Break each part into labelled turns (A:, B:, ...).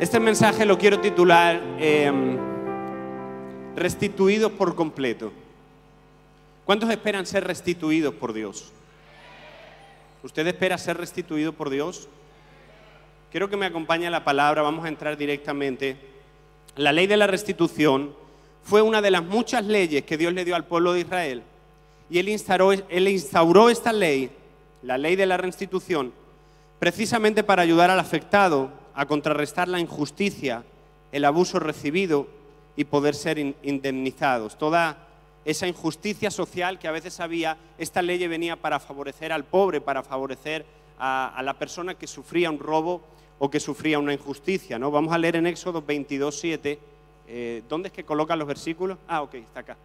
A: Este mensaje lo quiero titular em, Restituidos por completo. ¿Cuántos esperan ser restituidos por Dios? ¿Usted espera ser restituido por Dios? Quiero que me acompañe la palabra, vamos a entrar directamente. La ley de la restitución fue una de las muchas leyes que Dios le dio al pueblo de Israel. Y él instauró esta ley, la ley de la restitución, precisamente para ayudar al afectado a contrarrestar la injusticia, el abuso recibido y poder ser indemnizados. Toda esa injusticia social que a veces había, esta ley venía para favorecer al pobre, para favorecer a, la persona que sufría un robo o que sufría una injusticia. ¿no? Vamos a leer en Éxodo 22, 7. Eh, ¿Dónde es que colocan los versículos? Ah, ok, está acá.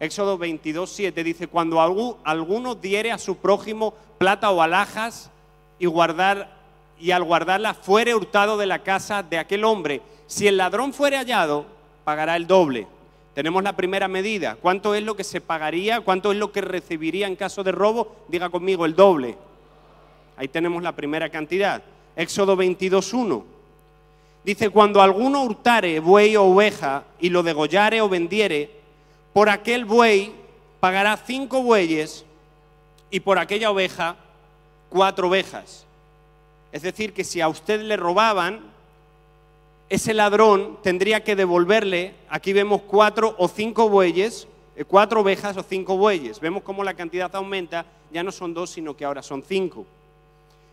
A: Éxodo 22, 7 dice, cuando alguno diere a su prójimo plata o alhajas y, guardar, y al guardarla fuere hurtado de la casa de aquel hombre, si el ladrón fuere hallado, pagará el doble. Tenemos la primera medida. ¿Cuánto es lo que se pagaría? ¿Cuánto es lo que recibiría en caso de robo? Diga conmigo, el doble. Ahí tenemos la primera cantidad. Éxodo 22.1. Dice, cuando alguno hurtare buey o oveja y lo degollare o vendiere, por aquel buey pagará cinco bueyes y por aquella oveja cuatro ovejas. Es decir, que si a usted le robaban, ese ladrón tendría que devolverle, aquí vemos cuatro o cinco bueyes, eh, cuatro ovejas o cinco bueyes. Vemos cómo la cantidad aumenta, ya no son dos, sino que ahora son cinco.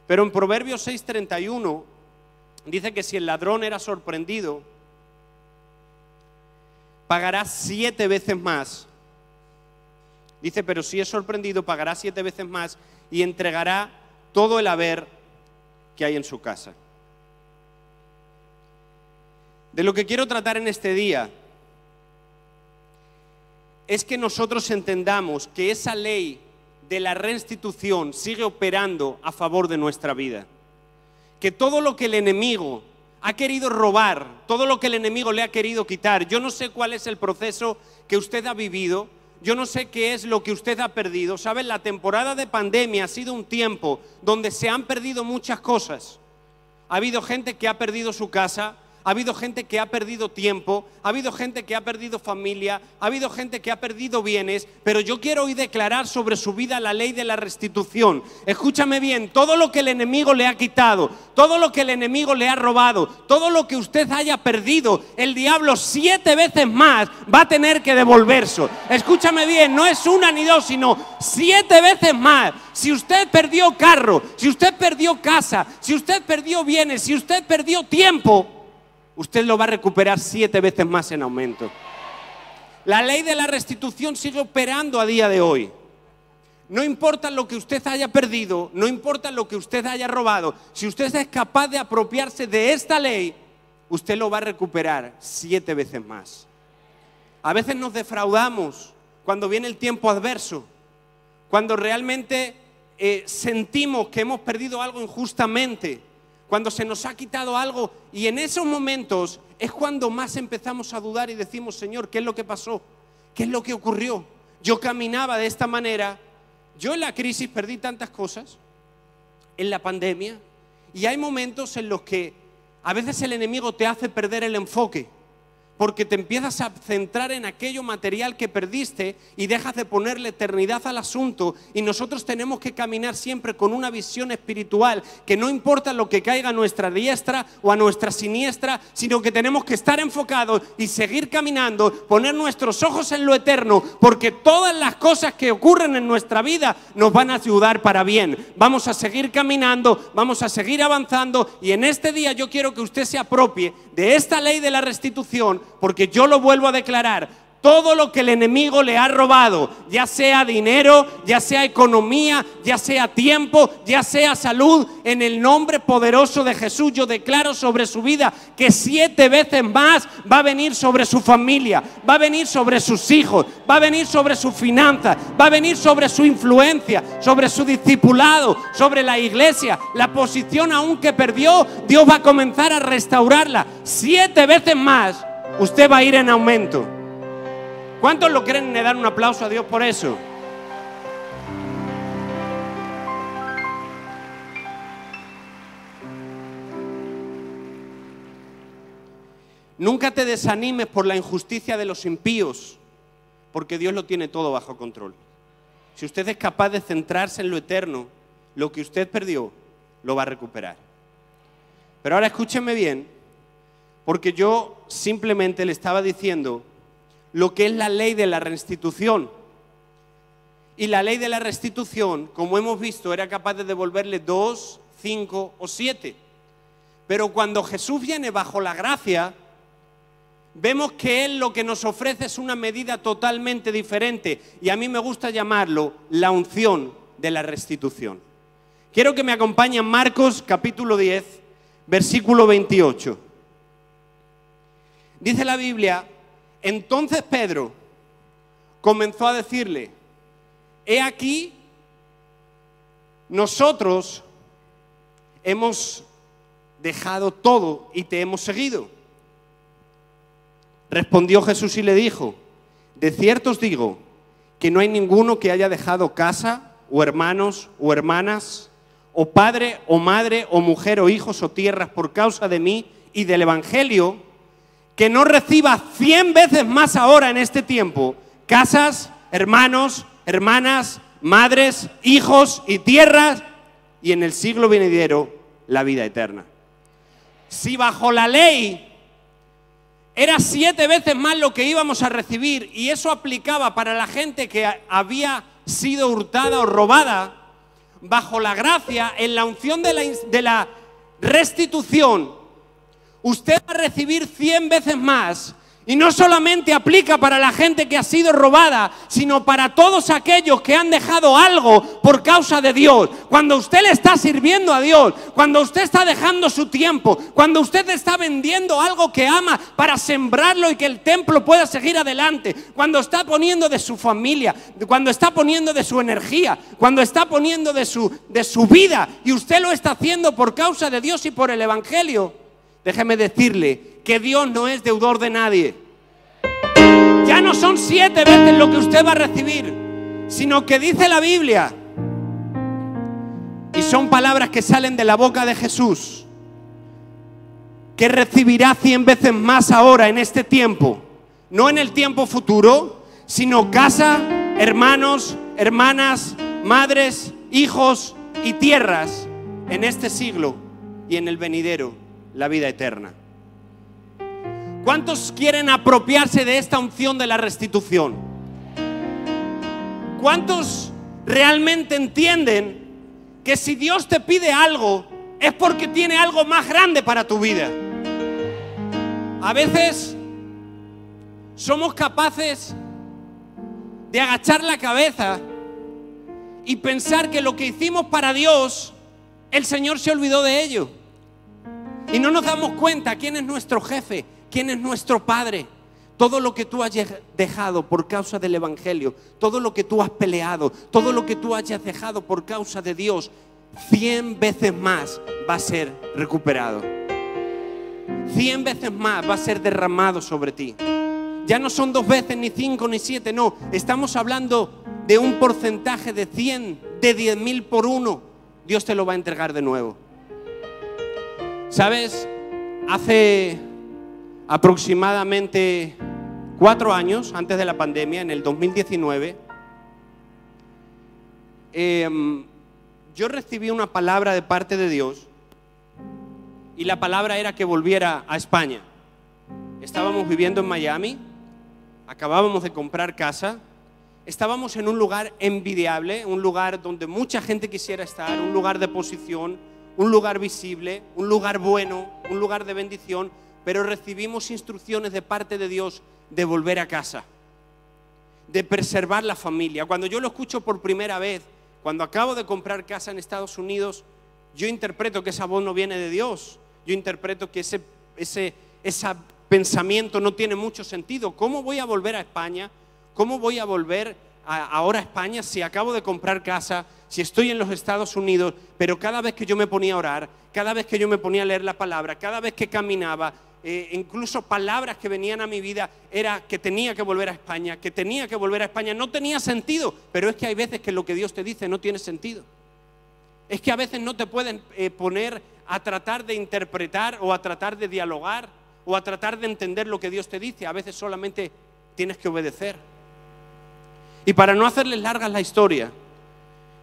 A: Pero en Proverbios 6:31 dice que si el ladrón era sorprendido, pagará siete veces más. Dice, pero si es sorprendido, pagará siete veces más y entregará todo el haber que hay en su casa. De lo que quiero tratar en este día es que nosotros entendamos que esa ley de la restitución sigue operando a favor de nuestra vida. Que todo lo que el enemigo ha querido robar, todo lo que el enemigo le ha querido quitar, yo no sé cuál es el proceso que usted ha vivido, yo no sé qué es lo que usted ha perdido. Saben, la temporada de pandemia ha sido un tiempo donde se han perdido muchas cosas. Ha habido gente que ha perdido su casa, ha habido gente que ha perdido tiempo, ha habido gente que ha perdido familia, ha habido gente que ha perdido bienes, pero yo quiero hoy declarar sobre su vida la ley de la restitución. Escúchame bien, todo lo que el enemigo le ha quitado, todo lo que el enemigo le ha robado, todo lo que usted haya perdido, el diablo siete veces más va a tener que devolverse. Escúchame bien, no es una ni dos, sino siete veces más. Si usted perdió carro, si usted perdió casa, si usted perdió bienes, si usted perdió tiempo, usted lo va a recuperar siete veces más en aumento. La ley de la restitución sigue operando a día de hoy. No importa lo que usted haya perdido, no importa lo que usted haya robado, si usted es capaz de apropiarse de esta ley, usted lo va a recuperar siete veces más. A veces nos defraudamos cuando viene el tiempo adverso, cuando realmente eh, sentimos que hemos perdido algo injustamente cuando se nos ha quitado algo y en esos momentos es cuando más empezamos a dudar y decimos, Señor, ¿qué es lo que pasó? ¿Qué es lo que ocurrió? Yo caminaba de esta manera, yo en la crisis perdí tantas cosas, en la pandemia, y hay momentos en los que a veces el enemigo te hace perder el enfoque porque te empiezas a centrar en aquello material que perdiste y dejas de ponerle eternidad al asunto. Y nosotros tenemos que caminar siempre con una visión espiritual, que no importa lo que caiga a nuestra diestra o a nuestra siniestra, sino que tenemos que estar enfocados y seguir caminando, poner nuestros ojos en lo eterno, porque todas las cosas que ocurren en nuestra vida nos van a ayudar para bien. Vamos a seguir caminando, vamos a seguir avanzando y en este día yo quiero que usted se apropie de esta ley de la restitución porque yo lo vuelvo a declarar, todo lo que el enemigo le ha robado, ya sea dinero, ya sea economía, ya sea tiempo, ya sea salud, en el nombre poderoso de Jesús yo declaro sobre su vida que siete veces más va a venir sobre su familia, va a venir sobre sus hijos, va a venir sobre su finanzas, va a venir sobre su influencia, sobre su discipulado, sobre la iglesia, la posición aún que perdió, Dios va a comenzar a restaurarla. Siete veces más usted va a ir en aumento. ¿Cuántos lo creen dar un aplauso a Dios por eso? Nunca te desanimes por la injusticia de los impíos, porque Dios lo tiene todo bajo control. Si usted es capaz de centrarse en lo eterno, lo que usted perdió, lo va a recuperar. Pero ahora escúcheme bien, porque yo simplemente le estaba diciendo lo que es la ley de la restitución. Y la ley de la restitución, como hemos visto, era capaz de devolverle dos, cinco o siete. Pero cuando Jesús viene bajo la gracia, vemos que Él lo que nos ofrece es una medida totalmente diferente. Y a mí me gusta llamarlo la unción de la restitución. Quiero que me acompañen Marcos capítulo 10, versículo 28. Dice la Biblia, entonces Pedro comenzó a decirle, he aquí, nosotros hemos dejado todo y te hemos seguido. Respondió Jesús y le dijo, de cierto os digo que no hay ninguno que haya dejado casa o hermanos o hermanas o padre o madre o mujer o hijos o tierras por causa de mí y del Evangelio, que no reciba cien veces más ahora en este tiempo casas, hermanos, hermanas, madres, hijos y tierras y en el siglo venidero la vida eterna. Si bajo la ley era siete veces más lo que íbamos a recibir y eso aplicaba para la gente que había sido hurtada o robada, bajo la gracia, en la unción de la restitución, usted va a recibir cien veces más y no solamente aplica para la gente que ha sido robada, sino para todos aquellos que han dejado algo por causa de Dios. Cuando usted le está sirviendo a Dios, cuando usted está dejando su tiempo, cuando usted está vendiendo algo que ama para sembrarlo y que el templo pueda seguir adelante, cuando está poniendo de su familia, cuando está poniendo de su energía, cuando está poniendo de su, de su vida y usted lo está haciendo por causa de Dios y por el Evangelio, déjeme decirle que Dios no es deudor de nadie. Ya no son siete veces lo que usted va a recibir, sino que dice la Biblia, y son palabras que salen de la boca de Jesús, que recibirá cien veces más ahora en este tiempo, no en el tiempo futuro, sino casa, hermanos, hermanas, madres, hijos y tierras en este siglo y en el venidero, la vida eterna. ¿Cuántos quieren apropiarse de esta unción de la restitución? ¿Cuántos realmente entienden que si Dios te pide algo es porque tiene algo más grande para tu vida? A veces somos capaces de agachar la cabeza y pensar que lo que hicimos para Dios, el Señor se olvidó de ello. Y no nos damos cuenta quién es nuestro jefe, quién es nuestro Padre. Todo lo que tú hayas dejado por causa del Evangelio, todo lo que tú has peleado, todo lo que tú hayas dejado por causa de Dios, cien veces más va a ser recuperado. Cien veces más va a ser derramado sobre ti. Ya no son dos veces, ni cinco, ni siete, no. Estamos hablando de un porcentaje de cien, de diez mil por uno. Dios te lo va a entregar de nuevo. ¿Sabes? Hace aproximadamente cuatro años antes de la pandemia, en el 2019, em, yo recibí una palabra de parte de Dios y la palabra era que volviera a España. Estábamos viviendo en Miami, acabábamos de comprar casa, estábamos en un lugar envidiable, un lugar donde mucha gente quisiera estar, un lugar de posición, un lugar visible, un lugar bueno, un lugar de bendición, pero recibimos instrucciones de parte de Dios de volver a casa, de preservar la familia. Cuando yo lo escucho por primera vez, cuando acabo de comprar casa en Estados Unidos, yo interpreto que esa voz no viene de Dios. Yo interpreto que ese, ese, pensamiento no tiene mucho sentido. ¿Cómo voy a volver a España? ¿Cómo voy a volver ahora España si acabo de comprar casa, si estoy en los Estados Unidos? Pero cada vez que yo me ponía a orar, cada vez que yo me ponía a leer la palabra, cada vez que caminaba, eh, incluso palabras que venían a mi vida, era que tenía que volver a España, que tenía que volver a España. No tenía sentido, pero es que hay veces que lo que Dios te dice no tiene sentido. Es que a veces no te pueden eh, poner a tratar de interpretar o a tratar de dialogar o a tratar de entender lo que Dios te dice. A veces solamente tienes que obedecer. Y para no hacerles largas la historia,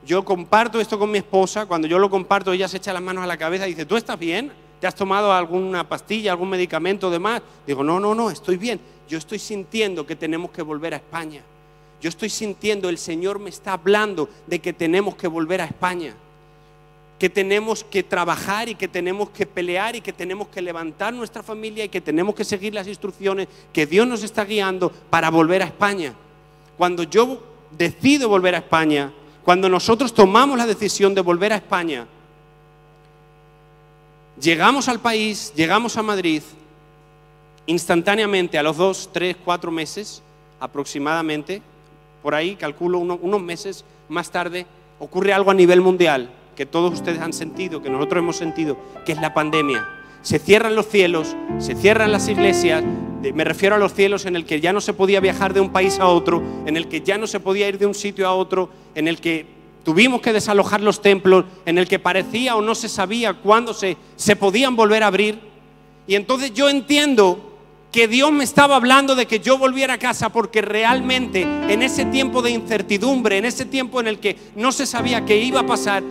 A: yo comparto esto con mi esposa. Cuando yo lo comparto, ella se echa las manos a la cabeza y dice, ¿tú estás bien? ¿Te has tomado alguna pastilla, algún medicamento de más? Digo, no, no, no, estoy bien. Yo estoy sintiendo que tenemos que volver a España. Yo estoy sintiendo, el Señor me está hablando de que tenemos que volver a España que tenemos que trabajar y que tenemos que pelear y que tenemos que levantar nuestra familia y que tenemos que seguir las instrucciones que Dios nos está guiando para volver a España. Cuando yo decido volver a España, cuando nosotros tomamos la decisión de volver a España, llegamos al país, llegamos a Madrid, instantáneamente a los dos, tres, cuatro meses aproximadamente, por ahí calculo unos meses más tarde, ocurre algo a nivel mundial que todos ustedes han sentido, que nosotros hemos sentido, que es la pandemia. Se cierran los cielos, se cierran las iglesias, me refiero a los cielos en el que ya no se podía viajar de un país a otro, en el que ya no se podía ir de un sitio a otro, en el que tuvimos que desalojar los templos, en el que parecía o no se sabía cuándo se, se podían volver a abrir. Y entonces yo entiendo que Dios me estaba hablando de que yo volviera a casa porque realmente en ese tiempo de incertidumbre, en ese tiempo en el que no se sabía qué iba a pasar,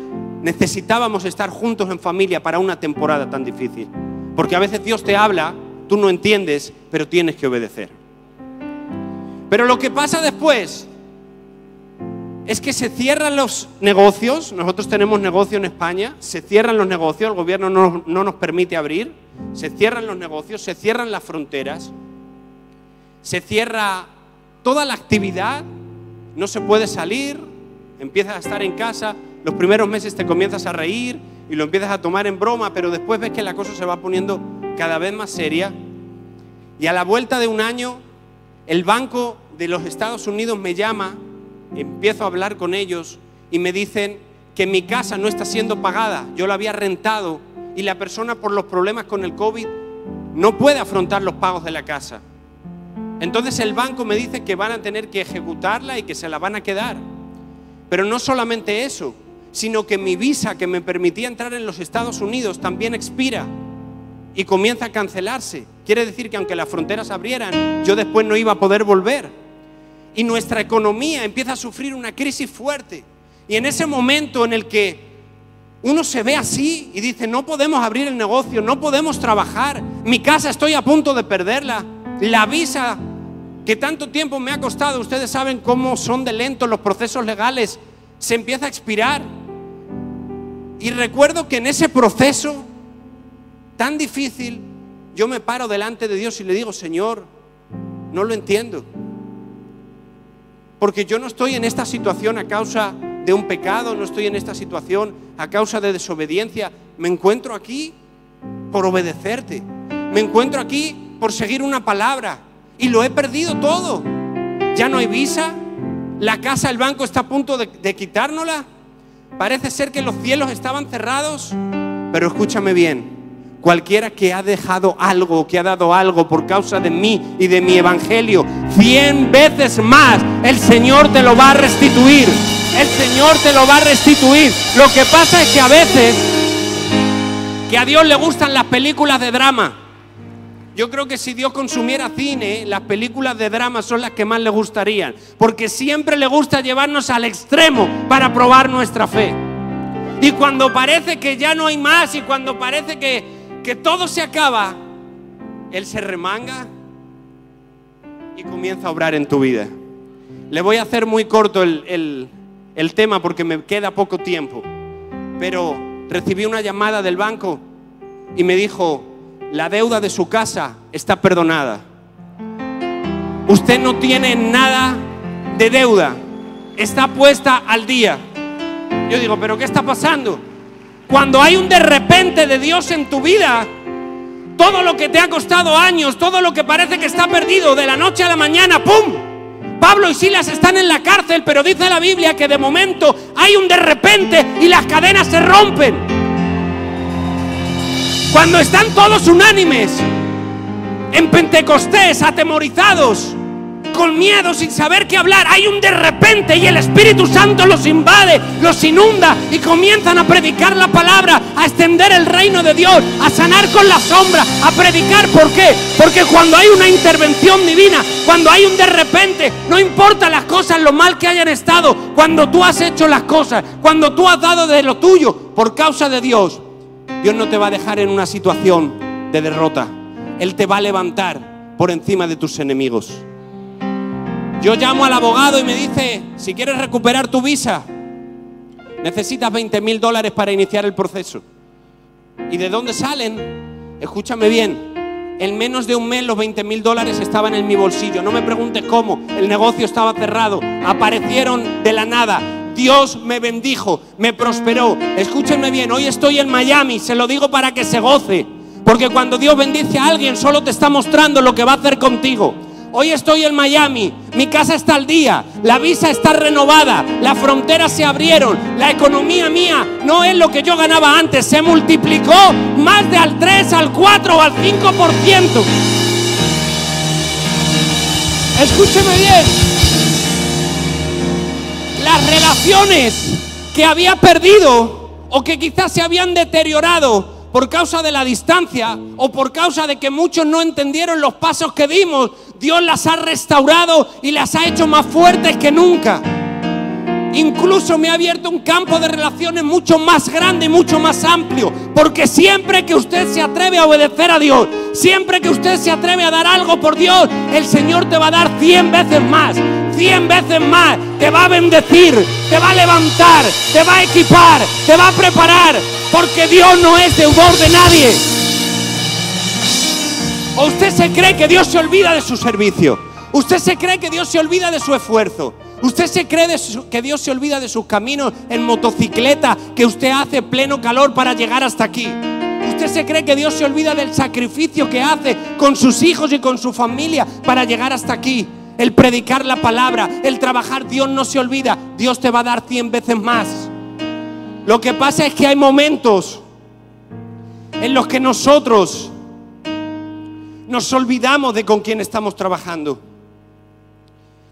A: necesitábamos estar juntos en familia para una temporada tan difícil. Porque a veces Dios te habla, tú no entiendes, pero tienes que obedecer. Pero lo que pasa después es que se cierran los negocios, nosotros tenemos negocio en España, se cierran los negocios, el gobierno no, no nos permite abrir, se cierran los negocios, se cierran las fronteras, se cierra toda la actividad, no se puede salir, empiezas a estar en casa, los primeros meses te comienzas a reír y lo empiezas a tomar en broma, pero después ves que la cosa se va poniendo cada vez más seria. Y a la vuelta de un año, el Banco de los Estados Unidos me llama, empiezo a hablar con ellos y me dicen que mi casa no está siendo pagada, yo la había rentado y la persona por los problemas con el COVID no puede afrontar los pagos de la casa. Entonces el banco me dice que van a tener que ejecutarla y que se la van a quedar. Pero no solamente eso, sino que mi visa que me permitía entrar en los Estados Unidos también expira y comienza a cancelarse. Quiere decir que aunque las fronteras abrieran, yo después no iba a poder volver. Y nuestra economía empieza a sufrir una crisis fuerte. Y en ese momento en el que uno se ve así y dice, no podemos abrir el negocio, no podemos trabajar, mi casa estoy a punto de perderla, la visa que tanto tiempo me ha costado, ustedes saben cómo son de lentos los procesos legales, se empieza a expirar. Y recuerdo que en ese proceso tan difícil, yo me paro delante de Dios y le digo, Señor, no lo entiendo. Porque yo no estoy en esta situación a causa de un pecado, no estoy en esta situación a causa de desobediencia. Me encuentro aquí por obedecerte. Me encuentro aquí por seguir una palabra. Y lo he perdido todo. Ya no hay visa. La casa, el banco está a punto de, de quitárnosla. Parece ser que los cielos estaban cerrados, pero escúchame bien, cualquiera que ha dejado algo, que ha dado algo por causa de mí y de mi evangelio, cien veces más el Señor te lo va a restituir. El Señor te lo va a restituir. Lo que pasa es que a veces que a Dios le gustan las películas de drama. Yo creo que si Dios consumiera cine, las películas de drama son las que más le gustarían, porque siempre le gusta llevarnos al extremo para probar nuestra fe. Y cuando parece que ya no hay más y cuando parece que, que todo se acaba, Él se remanga y comienza a obrar en tu vida. Le voy a hacer muy corto el, el tema porque me queda poco tiempo, pero recibí una llamada del banco y me dijo, la deuda de su casa está perdonada. Usted no tiene nada de deuda, está puesta al día. Yo digo, pero ¿qué está pasando? Cuando hay un de repente de Dios en tu vida, todo lo que te ha costado años, todo lo que parece que está perdido de la noche a la mañana, ¡pum! Pablo y Silas están en la cárcel, pero dice la Biblia que de momento hay un de repente y las cadenas se rompen. Cuando están todos unánimes en Pentecostés, atemorizados, con miedo, sin saber qué hablar. Hay un de repente y el Espíritu Santo los invade, los inunda y comienzan a predicar la palabra, a extender el reino de Dios, a sanar con la sombra, a predicar. ¿Por qué? Porque cuando hay una intervención divina, cuando hay un de repente, no importa las cosas, lo mal que hayan estado, cuando tú has hecho las cosas, cuando tú has dado de lo tuyo por causa de Dios, Dios no te va a dejar en una situación de derrota. Él te va a levantar por encima de tus enemigos. Yo llamo al abogado y me dice, si quieres recuperar tu visa, necesitas 20 mil dólares para iniciar el proceso. ¿Y de dónde salen? Escúchame bien, en menos de un mes los 20 mil dólares estaban en mi bolsillo. No me preguntes cómo, el negocio estaba cerrado. Aparecieron de la nada. Dios me bendijo, me prosperó. Escúchenme bien, hoy estoy en Miami, se lo digo para que se goce. Porque cuando Dios bendice a alguien, solo te está mostrando lo que va a hacer contigo. Hoy estoy en Miami, mi casa está al día, la visa está renovada, las fronteras se abrieron, la economía mía no es lo que yo ganaba antes, se multiplicó más de al 3, al 4 o al 5%. Escúcheme bien, las relaciones que había perdido o que quizás se habían deteriorado por causa de la distancia o por causa de que muchos no entendieron los pasos que dimos, Dios las ha restaurado y las ha hecho más fuertes que nunca. Incluso me ha abierto un campo de relaciones mucho más grande y mucho más amplio. Porque siempre que usted se atreve a obedecer a Dios, siempre que usted se atreve a dar algo por Dios, el Señor te va a dar cien veces más, cien veces más. Te va a bendecir, te va a levantar, te va a equipar, te va a preparar. Porque Dios no es deudor de nadie. ¿O usted se cree que Dios se olvida de su servicio? ¿Usted se cree que Dios se olvida de su esfuerzo? ¿Usted se cree que Dios se olvida de sus caminos en motocicleta que usted hace pleno calor para llegar hasta aquí? ¿Usted se cree que Dios se olvida del sacrificio que hace con sus hijos y con su familia para llegar hasta aquí? El predicar la palabra, el trabajar, Dios no se olvida. Dios te va a dar cien veces más. Lo que pasa es que hay momentos en los que nosotros nos olvidamos de con quién estamos trabajando.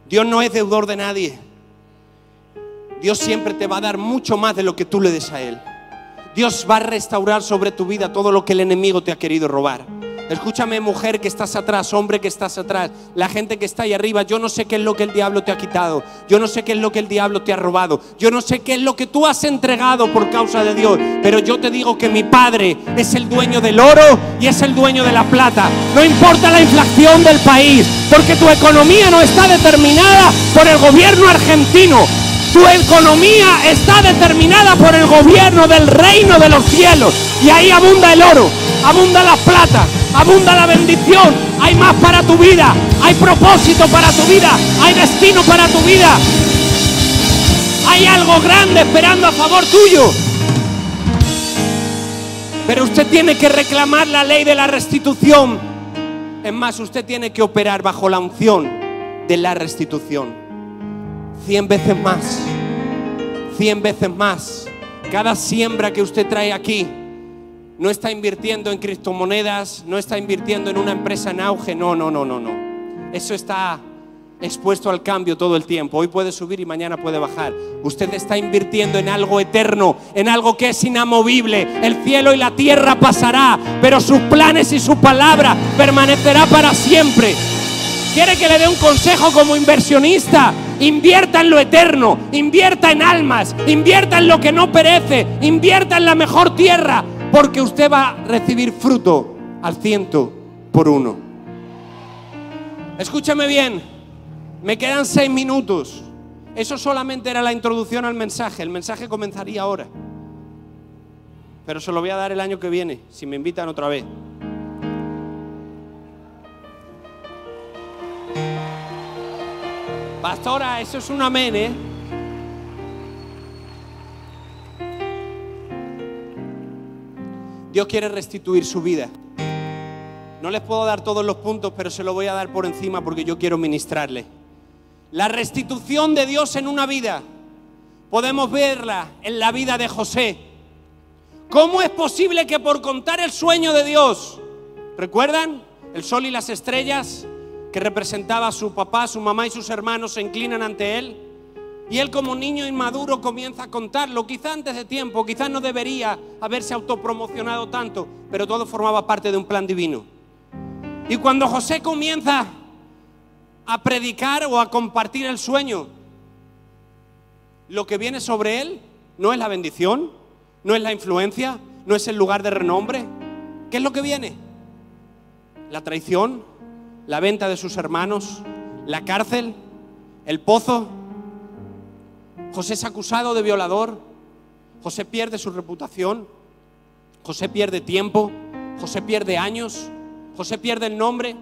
A: Dios no es deudor de nadie. Dios siempre te va a dar mucho más de lo que tú le des a Él. Dios va a restaurar sobre tu vida todo lo que el enemigo te ha querido robar. Escúchame mujer que estás atrás, hombre que estás atrás, la gente que está ahí arriba, yo no sé qué es lo que el diablo te ha quitado, yo no sé qué es lo que el diablo te ha robado, yo no sé qué es lo que tú has entregado por causa de Dios, pero yo te digo que mi Padre es el dueño del oro y es el dueño de la plata. No importa la inflación del país, porque tu economía no está determinada por el gobierno argentino, tu economía está determinada por el gobierno del reino de los cielos. Y ahí abunda el oro, abunda la plata, abunda la bendición, hay más para tu vida, hay propósito para tu vida, hay destino para tu vida. Hay algo grande esperando a favor tuyo. Pero usted tiene que reclamar la ley de la restitución. Es más, usted tiene que operar bajo la unción de la restitución. Cien veces más. Cien veces más. Cada siembra que usted trae aquí no está invirtiendo en criptomonedas, no está invirtiendo en una empresa en auge, no, no, no, no, no. Eso está expuesto al cambio todo el tiempo. Hoy puede subir y mañana puede bajar. Usted está invirtiendo en algo eterno, en algo que es inamovible. El cielo y la tierra pasará, pero sus planes y su palabra permanecerá para siempre. ¿Quiere que le dé un consejo como inversionista? Invierta en lo eterno, invierta en almas, invierta en lo que no perece, invierta en la mejor tierra, porque usted va a recibir fruto al ciento por uno. Escúchame bien, me quedan seis minutos. Eso solamente era la introducción al mensaje, el mensaje comenzaría ahora. Pero se lo voy a dar el año que viene, si me invitan otra vez. Pastora, eso es un amén, ¿eh? Dios quiere restituir su vida. No les puedo dar todos los puntos, pero se lo voy a dar por encima porque yo quiero ministrarle. La restitución de Dios en una vida, podemos verla en la vida de José. ¿Cómo es posible que por contar el sueño de Dios, ¿recuerdan? El sol y las estrellas, que representaba a su papá, su mamá y sus hermanos se inclinan ante él. Y él como niño inmaduro comienza a contarlo, quizá antes de tiempo, quizás no debería haberse autopromocionado tanto, pero todo formaba parte de un plan divino. Y cuando José comienza a predicar o a compartir el sueño, lo que viene sobre él no es la bendición, no es la influencia, no es el lugar de renombre. ¿Qué es lo que viene? La traición, la venta de sus hermanos, la cárcel, el pozo. José es acusado de violador. José pierde su reputación. José pierde tiempo. José pierde años. José pierde el nombre.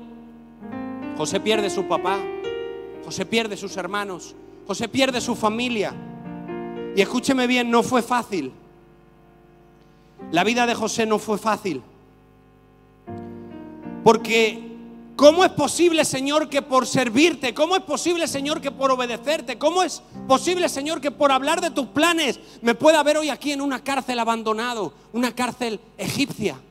A: José pierde su papá. José pierde sus hermanos. José pierde su familia. Y escúcheme bien, no fue fácil. La vida de José no fue fácil. Porque ¿Cómo es posible, Señor, que por servirte, cómo es posible, Señor, que por obedecerte, cómo es posible, Señor, que por hablar de tus planes me pueda ver hoy aquí en una cárcel abandonado, una cárcel egipcia,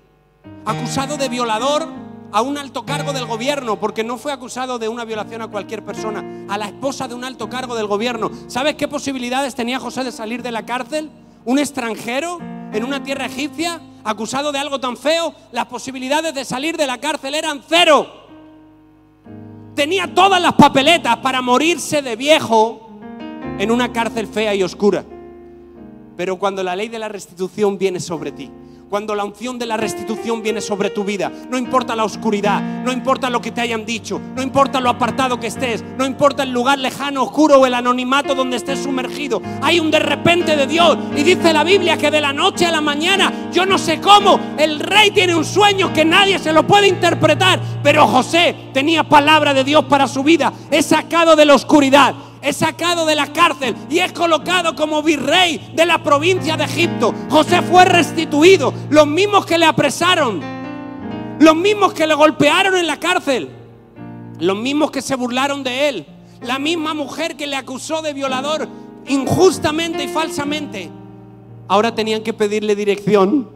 A: acusado de violador a un alto cargo del gobierno, porque no fue acusado de una violación a cualquier persona, a la esposa de un alto cargo del gobierno. ¿Sabes qué posibilidades tenía José de salir de la cárcel? Un extranjero en una tierra egipcia, acusado de algo tan feo, las posibilidades de salir de la cárcel eran cero tenía todas las papeletas para morirse de viejo en una cárcel fea y oscura. Pero cuando la ley de la restitución viene sobre ti, cuando la unción de la restitución viene sobre tu vida. No importa la oscuridad, no importa lo que te hayan dicho, no importa lo apartado que estés, no importa el lugar lejano, oscuro o el anonimato donde estés sumergido. Hay un de repente de Dios y dice la Biblia que de la noche a la mañana, yo no sé cómo, el rey tiene un sueño que nadie se lo puede interpretar, pero José tenía palabra de Dios para su vida. Es sacado de la oscuridad es sacado de la cárcel y es colocado como virrey de la provincia de Egipto. José fue restituido. Los mismos que le apresaron, los mismos que le golpearon en la cárcel, los mismos que se burlaron de él, la misma mujer que le acusó de violador injustamente y falsamente. Ahora tenían que pedirle dirección.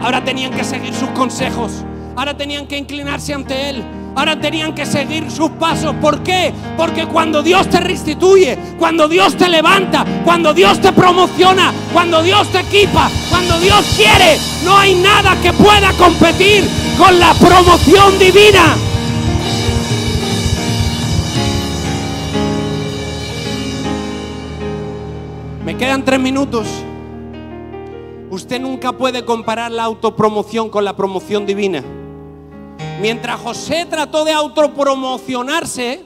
A: Ahora tenían que seguir sus consejos. Ahora tenían que inclinarse ante él ahora tenían que seguir sus pasos. ¿Por qué? Porque cuando Dios te restituye, cuando Dios te levanta, cuando Dios te promociona, cuando Dios te equipa, cuando Dios quiere, no hay nada que pueda competir con la promoción divina. Me quedan tres minutos. Usted nunca puede comparar la autopromoción con la promoción divina. Mientras José trató de autopromocionarse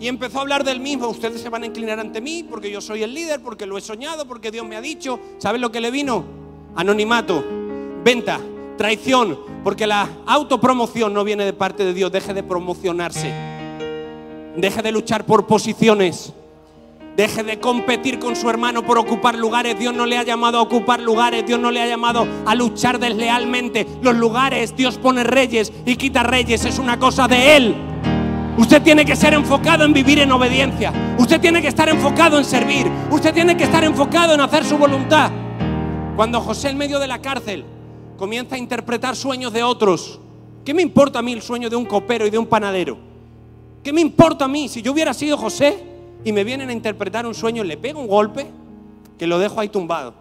A: y empezó a hablar del mismo, ustedes se van a inclinar ante mí porque yo soy el líder, porque lo he soñado, porque Dios me ha dicho. ¿Saben lo que le vino? Anonimato, venta, traición, porque la autopromoción no viene de parte de Dios. Deje de promocionarse. Deje de luchar por posiciones. Deje de competir con su hermano por ocupar lugares. Dios no le ha llamado a ocupar lugares. Dios no le ha llamado a luchar deslealmente. Los lugares, Dios pone reyes y quita reyes. Es una cosa de Él. Usted tiene que ser enfocado en vivir en obediencia. Usted tiene que estar enfocado en servir. Usted tiene que estar enfocado en hacer su voluntad. Cuando José en medio de la cárcel comienza a interpretar sueños de otros, ¿qué me importa a mí el sueño de un copero y de un panadero? ¿Qué me importa a mí si yo hubiera sido José? Y me vienen a interpretar un sueño, le pego un golpe que lo dejo ahí tumbado.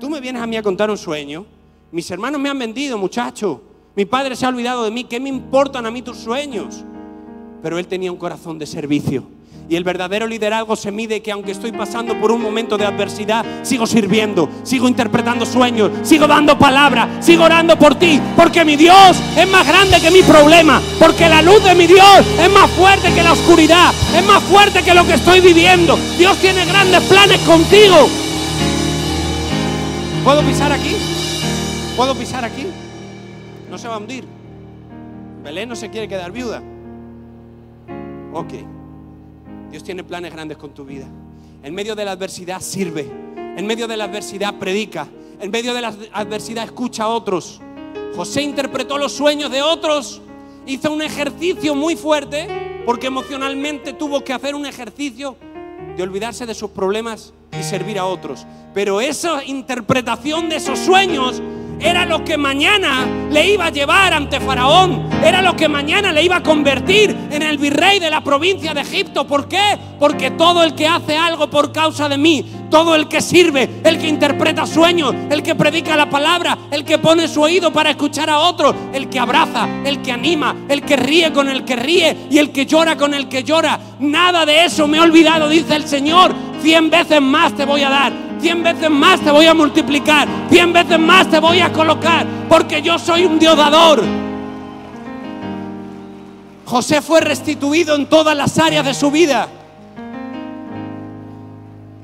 A: Tú me vienes a mí a contar un sueño. Mis hermanos me han vendido, muchacho. Mi padre se ha olvidado de mí. ¿Qué me importan a mí tus sueños? Pero él tenía un corazón de servicio. Y el verdadero liderazgo se mide que aunque estoy pasando por un momento de adversidad, sigo sirviendo, sigo interpretando sueños, sigo dando palabra, sigo orando por ti, porque mi Dios es más grande que mi problema, porque la luz de mi Dios es más fuerte que la oscuridad, es más fuerte que lo que estoy viviendo. Dios tiene grandes planes contigo. ¿Puedo pisar aquí? ¿Puedo pisar aquí? No se va a hundir. Belén no se quiere quedar viuda. Ok. Dios tiene planes grandes con tu vida. En medio de la adversidad sirve. En medio de la adversidad predica. En medio de la adversidad escucha a otros. José interpretó los sueños de otros. Hizo un ejercicio muy fuerte porque emocionalmente tuvo que hacer un ejercicio de olvidarse de sus problemas y servir a otros. Pero esa interpretación de esos sueños era lo que mañana le iba a llevar ante Faraón, era lo que mañana le iba a convertir en el virrey de la provincia de Egipto. ¿Por qué? Porque todo el que hace algo por causa de mí, todo el que sirve, el que interpreta sueños, el que predica la palabra, el que pone su oído para escuchar a otros, el que abraza, el que anima, el que ríe con el que ríe y el que llora con el que llora, nada de eso me he olvidado, dice el Señor. Cien veces más te voy a dar cien veces más te voy a multiplicar, cien veces más te voy a colocar, porque yo soy un Dios dador. José fue restituido en todas las áreas de su vida.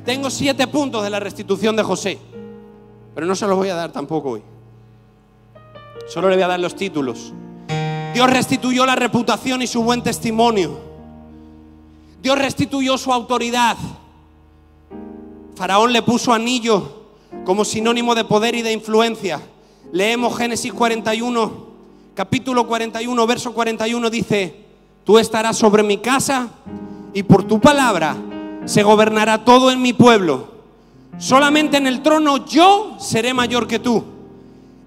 A: Tengo siete puntos de la restitución de José, pero no se los voy a dar tampoco hoy. Solo le voy a dar los títulos. Dios restituyó la reputación y su buen testimonio. Dios restituyó su autoridad. Faraón le puso anillo como sinónimo de poder y de influencia. Leemos Génesis 41, capítulo 41, verso 41 dice, tú estarás sobre mi casa y por tu palabra se gobernará todo en mi pueblo. Solamente en el trono yo seré mayor que tú.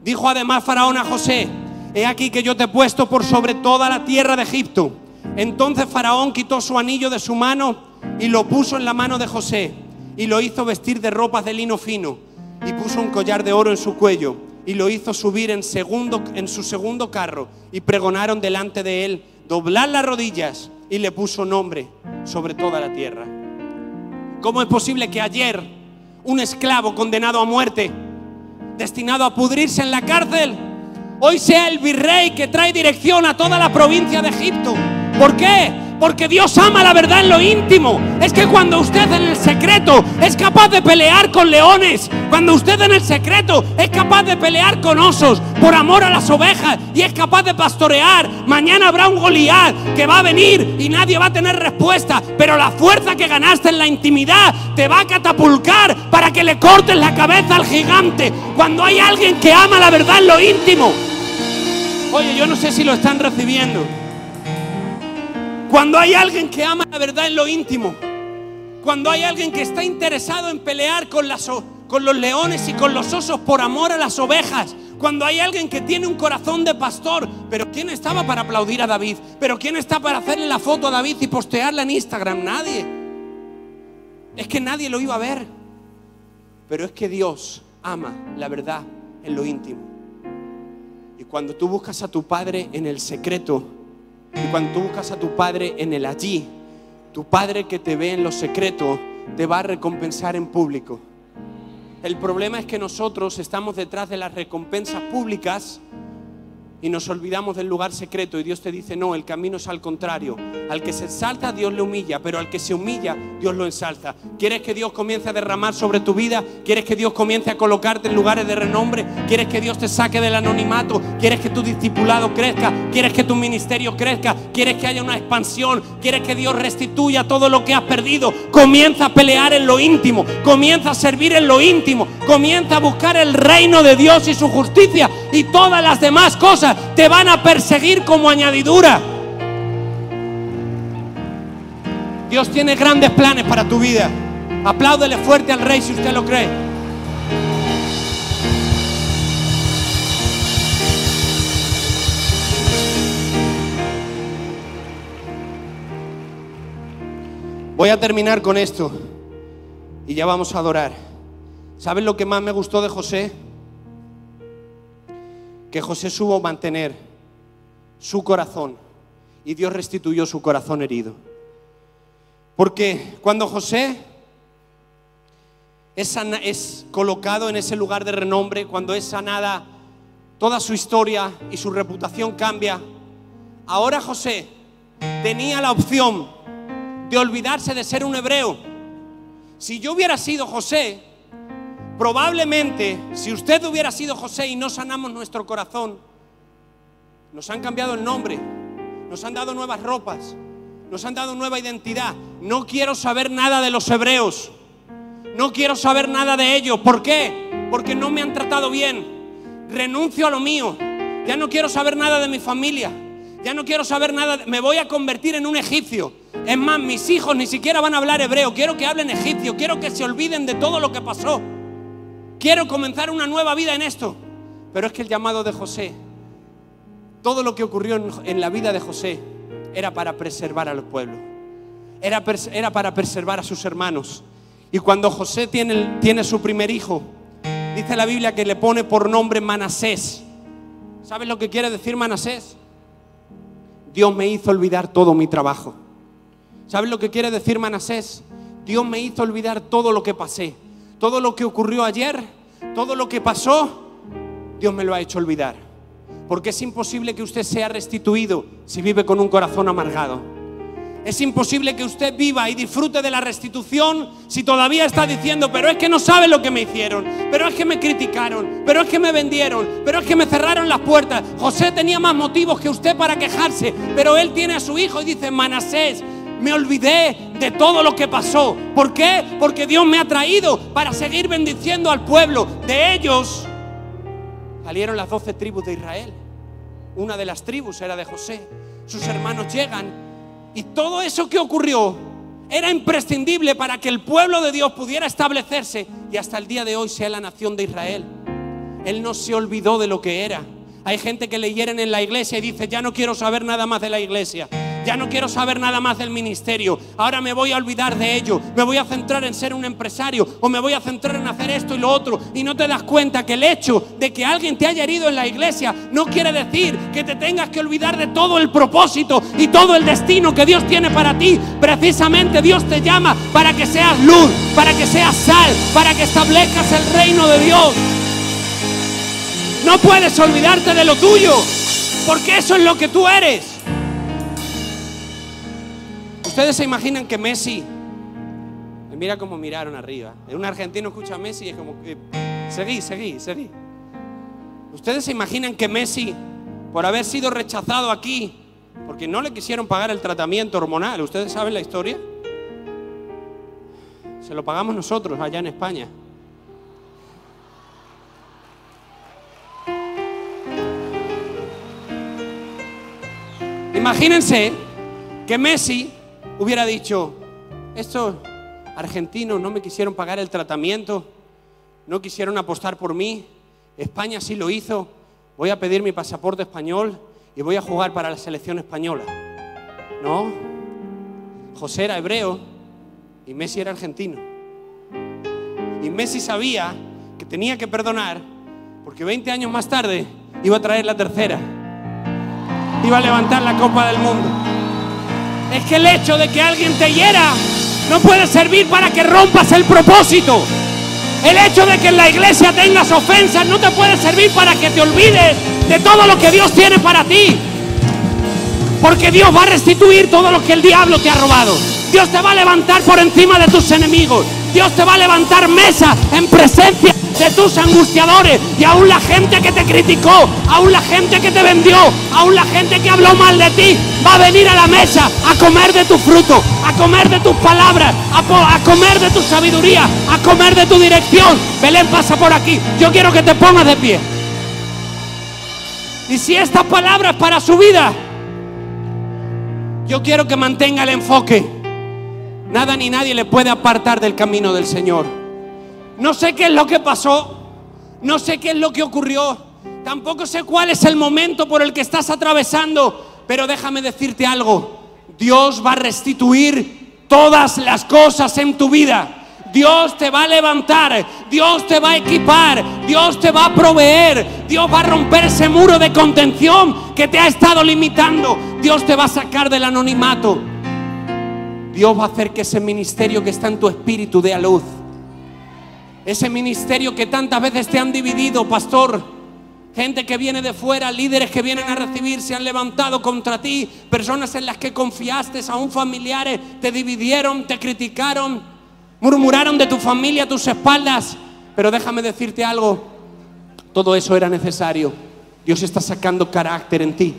A: Dijo además Faraón a José, he aquí que yo te he puesto por sobre toda la tierra de Egipto. Entonces Faraón quitó su anillo de su mano y lo puso en la mano de José y lo hizo vestir de ropas de lino fino y puso un collar de oro en su cuello y lo hizo subir en, segundo, en su segundo carro y pregonaron delante de él doblar las rodillas y le puso nombre sobre toda la tierra. ¿Cómo es posible que ayer un esclavo condenado a muerte, destinado a pudrirse en la cárcel, hoy sea el virrey que trae dirección a toda la provincia de Egipto? ¿Por qué? Porque Dios ama la verdad en lo íntimo. Es que cuando usted en el secreto es capaz de pelear con leones, cuando usted en el secreto es capaz de pelear con osos por amor a las ovejas y es capaz de pastorear, mañana habrá un Goliat que va a venir y nadie va a tener respuesta, pero la fuerza que ganaste en la intimidad te va a catapultar para que le cortes la cabeza al gigante. Cuando hay alguien que ama la verdad en lo íntimo. Oye, yo no sé si lo están recibiendo. Cuando hay alguien que ama la verdad en lo íntimo, cuando hay alguien que está interesado en pelear con, los leones y con los osos por amor a las ovejas, cuando hay alguien que tiene un corazón de pastor, pero ¿quién estaba para aplaudir a David? ¿Pero quién está para hacerle la foto a David y postearla en Instagram? Nadie. Es que nadie lo iba a ver. Pero es que Dios ama la verdad en lo íntimo. Y cuando tú buscas a tu Padre en el secreto, y cuando tú buscas a tu Padre en el allí, tu Padre que te ve en lo secreto, te va a recompensar en público. El problema es que nosotros estamos detrás de las recompensas públicas y nos olvidamos del lugar secreto y Dios te dice, no, el camino es al contrario. Al que se exalta, Dios le humilla, pero al que se humilla, Dios lo ensalza. ¿Quieres que Dios comience a derramar sobre tu vida? ¿Quieres que Dios comience a colocarte en lugares de renombre? ¿Quieres que Dios te saque del anonimato? ¿Quieres que tu discipulado crezca? ¿Quieres que tu ministerio crezca? ¿Quieres que haya una expansión? ¿Quieres que Dios restituya todo lo que has perdido? Comienza a pelear en lo íntimo, comienza a servir en lo íntimo, comienza a buscar el reino de Dios y su justicia y todas las demás cosas te van a perseguir como añadidura. Dios tiene grandes planes para tu vida. Apláudele fuerte al rey si usted lo cree. Voy a terminar con esto y ya vamos a adorar. ¿Saben lo que más me gustó de José? Que José supo mantener su corazón y Dios restituyó su corazón herido. Porque cuando José es, es, colocado en ese lugar de renombre, cuando es sanada, toda su historia y su reputación cambia, ahora José tenía la opción de olvidarse de ser un hebreo. Si yo hubiera sido José, Probablemente, si usted hubiera sido José y no sanamos nuestro corazón, nos han cambiado el nombre, nos han dado nuevas ropas, nos han dado nueva identidad. No quiero saber nada de los hebreos. No quiero saber nada de ellos. ¿Por qué? Porque no me han tratado bien. Renuncio a lo mío. Ya no quiero saber nada de mi familia. Ya no quiero saber nada. Me voy a convertir en un egipcio. Es más, mis hijos ni siquiera van a hablar hebreo. Quiero que hablen egipcio. Quiero que se olviden de todo lo que pasó. Quiero comenzar una nueva vida en esto. Pero es que el llamado de José, todo lo que ocurrió en, la vida de José, era para preservar al pueblo. Era, para preservar a sus hermanos. Y cuando José tiene su primer hijo, dice la Biblia que le pone por nombre Manasés. ¿Sabes lo que quiere decir Manasés? Dios me hizo olvidar todo mi trabajo. ¿Sabes lo que quiere decir Manasés? Dios me hizo olvidar todo lo que pasé. Todo lo que ocurrió ayer, todo lo que pasó, Dios me lo ha hecho olvidar. Porque es imposible que usted sea restituido si vive con un corazón amargado. Es imposible que usted viva y disfrute de la restitución si todavía está diciendo, pero es que no sabe lo que me hicieron, pero es que me criticaron, pero es que me vendieron, pero es que me cerraron las puertas. José tenía más motivos que usted para quejarse, pero él tiene a su hijo y dice, Manasés, me olvidé de todo lo que pasó. ¿Por qué? Porque Dios me ha traído para seguir bendiciendo al pueblo. De ellos salieron las doce tribus de Israel. Una de las tribus era de José. Sus hermanos llegan y todo eso que ocurrió era imprescindible para que el pueblo de Dios pudiera establecerse y hasta el día de hoy sea la nación de Israel. Él no se olvidó de lo que era. Hay gente que le hieren en la iglesia y dice, ya no quiero saber nada más de la iglesia. Ya no quiero saber nada más del ministerio. Ahora me voy a olvidar de ello. Me voy a centrar en ser un empresario o me voy a centrar en hacer esto y lo otro. Y no te das cuenta que el hecho de que alguien te haya herido en la iglesia no quiere decir que te tengas que olvidar de todo el propósito y todo el destino que Dios tiene para ti. Precisamente Dios te llama para que seas luz, para que seas sal, para que establezcas el reino de Dios. No puedes olvidarte de lo tuyo, porque eso es lo que tú eres. Ustedes se imaginan que Messi, mira cómo miraron arriba. Un argentino escucha a Messi y es como que, seguí, seguí, seguí. Ustedes se imaginan que Messi, por haber sido rechazado aquí, porque no le quisieron pagar el tratamiento hormonal, ¿ustedes saben la historia? Se lo pagamos nosotros allá en España. Imagínense que Messi hubiera dicho, estos argentinos no me quisieron pagar el tratamiento, no quisieron apostar por mí, España sí lo hizo, voy a pedir mi pasaporte español y voy a jugar para la selección española. No, José era hebreo y Messi era argentino. Y Messi sabía que tenía que perdonar porque 20 años más tarde iba a traer la tercera iba a levantar la Copa del Mundo. Es que el hecho de que alguien te hiera no puede servir para que rompas el propósito. El hecho de que en la iglesia tengas ofensas no te puede servir para que te olvides de todo lo que Dios tiene para ti. Porque Dios va a restituir todo lo que el diablo te ha robado. Dios te va a levantar por encima de tus enemigos. Dios te va a levantar mesa en presencia de tus angustiadores. Y aún la gente que te criticó, aún la gente que te vendió, aún la gente que habló mal de ti, va a venir a la mesa a comer de tu fruto, a comer de tus palabras, a, a comer de tu sabiduría, a comer de tu dirección. Belén pasa por aquí. Yo quiero que te pongas de pie. Y si esta palabra es para su vida, yo quiero que mantenga el enfoque. Nada ni nadie le puede apartar del camino del Señor. No sé qué es lo que pasó. No sé qué es lo que ocurrió. Tampoco sé cuál es el momento por el que estás atravesando. Pero déjame decirte algo. Dios va a restituir todas las cosas en tu vida. Dios te va a levantar, Dios te va a equipar, Dios te va a proveer, Dios va a romper ese muro de contención que te ha estado limitando, Dios te va a sacar del anonimato, Dios va a hacer que ese ministerio que está en tu espíritu dé a luz, ese ministerio que tantas veces te han dividido, pastor, gente que viene de fuera, líderes que vienen a recibir, se han levantado contra ti, personas en las que confiaste, aún familiares, te dividieron, te criticaron murmuraron de tu familia a tus espaldas. Pero déjame decirte algo, todo eso era necesario. Dios está sacando carácter en ti.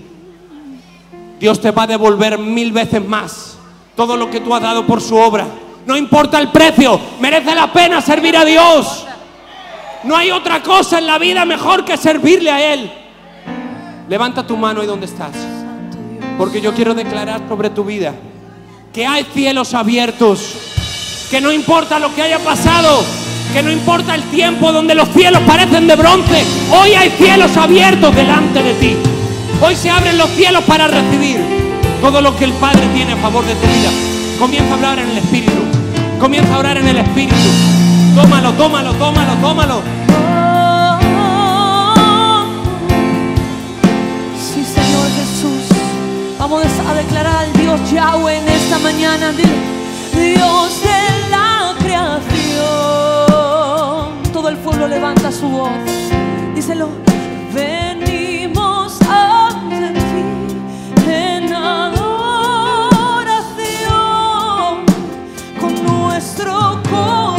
A: Dios te va a devolver mil veces más todo lo que tú has dado por su obra. No importa el precio, merece la pena servir a Dios. No hay otra cosa en la vida mejor que servirle a Él. Levanta tu mano ahí donde estás. Porque yo quiero declarar sobre tu vida que hay cielos abiertos que no importa lo que haya pasado, Que no importa el tiempo donde los cielos parecen de bronce, hoy hay cielos abiertos delante de ti. Hoy se abren los cielos para recibir todo lo que el Padre tiene a favor de tu vida. Comienza a hablar en el Espíritu. Comienza a orar en el Espíritu. Tómalo, tómalo, tómalo, tómalo.
B: Sí, Señor Jesús. Vamos a declarar al Dios Yahweh en esta mañana. Dios de la creación. Todo el pueblo levanta su voz. Díselo. Venimos con nuestro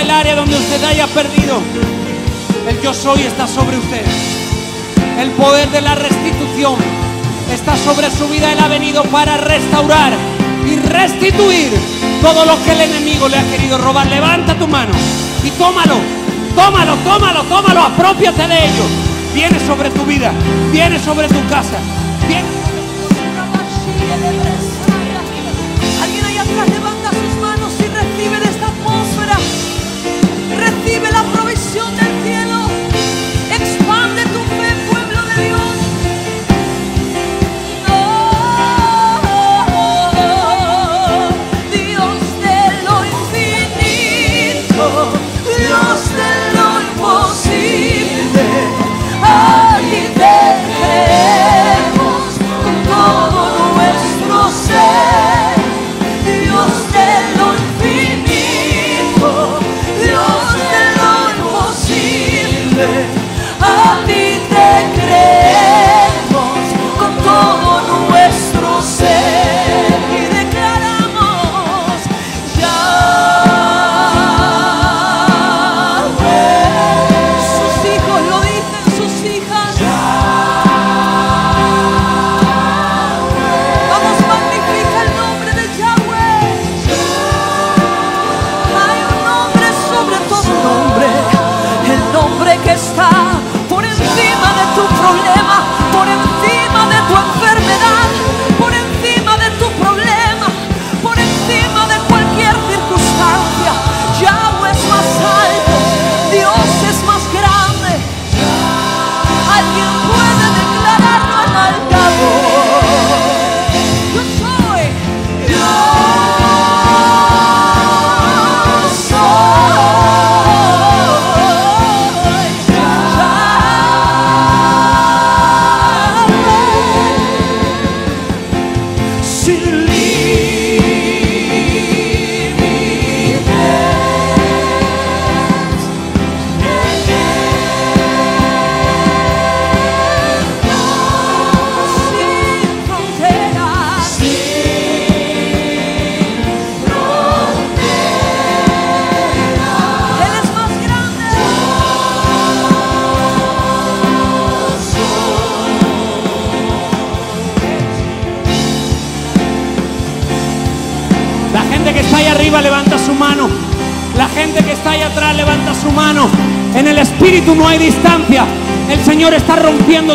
A: el área donde usted haya perdido. El yo soy está sobre usted. El poder de la restitución está sobre su vida. Él ha venido para restaurar y restituir todo lo que el enemigo le ha querido robar. Levanta tu mano y tómalo, tómalo, tómalo, tómalo, apropiate de ello. Viene sobre tu vida, viene sobre tu casa,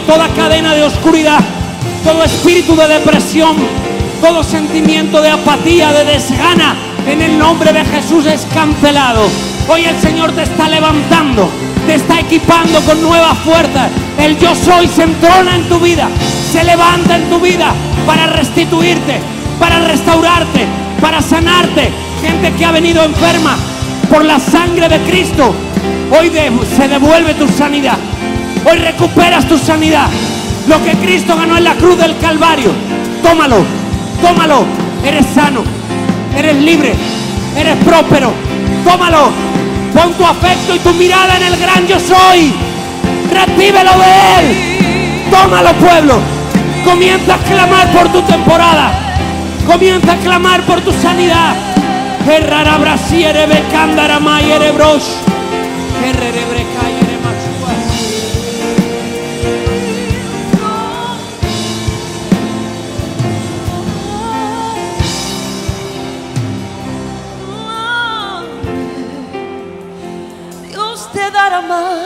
A: toda cadena de oscuridad, todo espíritu de depresión, todo sentimiento de apatía, de desgana. En el nombre de Jesús es cancelado. Hoy el Señor te está levantando, te está equipando con nueva fuerza. El yo soy se entrona en tu vida, se levanta en tu vida para restituirte, para restaurarte, para sanarte. Gente que ha venido enferma por la sangre de Cristo, hoy se devuelve tu sanidad. Hoy recuperas tu sanidad. Lo que Cristo ganó en la cruz del Calvario, tómalo, tómalo. Eres sano, eres libre, eres próspero. Tómalo. Pon tu afecto y tu mirada en el gran yo soy. Recíbelo de Él. Tómalo, pueblo. Comienza a clamar por tu temporada. Comienza a clamar por tu sanidad. Herrara brasiere becándara mayere brosh. Herrere
B: más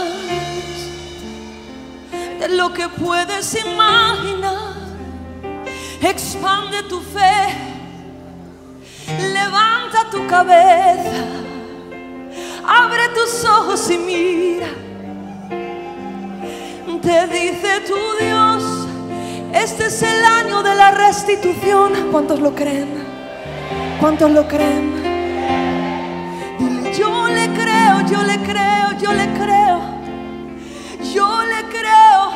B: de lo que puedes imaginar. Expande tu fe, levanta tu cabeza, abre tus ojos y mira. Te dice tu Dios, este es el año de la restitución. ¿Cuántos lo creen? ¿Cuántos lo creen? Yo le creo, yo le creo. Yo le creo.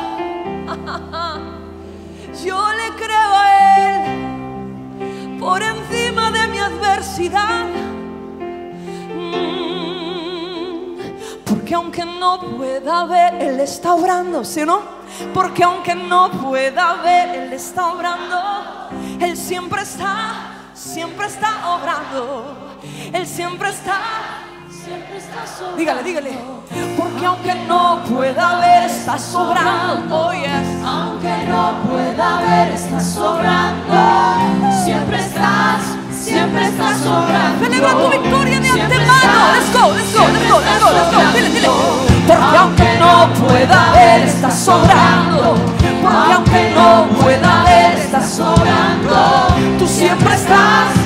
B: Yo le creo a Él por encima de mi adversidad. Mm, Porque aunque no pueda ver, Él está obrando, ¿sí o no? Porque aunque no pueda ver, Él está obrando. Él siempre está, siempre está obrando. Él siempre está. Dígale, dígale. Porque aunque no pueda ver, está sobrando. Oh, yes.
C: Aunque no pueda ver, estás sobrando. Siempre estás, siempre estás sobrando.
B: Celebra tu victoria de
C: Siempre
B: antemano.
C: estás,
B: Let's go, let's go, let's go, let's go, let's go. Dile, dile. Porque aunque no pueda ver, estás sobrando. Porque aunque no pueda ver, estás sobrando. Tú siempre estás.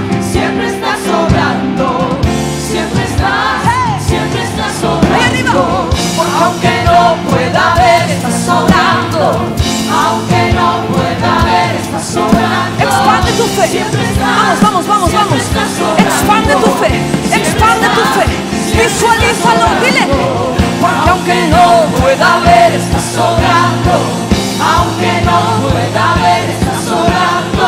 B: Aunque no pueda ver, estás sobrando. Expande tu fe. Vamos, vamos, vamos, vamos. Expande tu fe. Expande tu fe. Visualízalo, dile. Porque aunque no pueda ver, estás sobrando.
C: Aunque no pueda ver, estás sobrando.